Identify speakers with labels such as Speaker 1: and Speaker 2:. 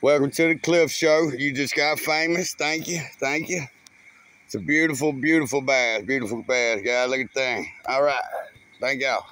Speaker 1: Welcome to the Cliff Show. You just got famous. Thank you. Thank you. It's a beautiful, beautiful bass. Beautiful bass, guys. Look at that thing. All right. Thank y'all.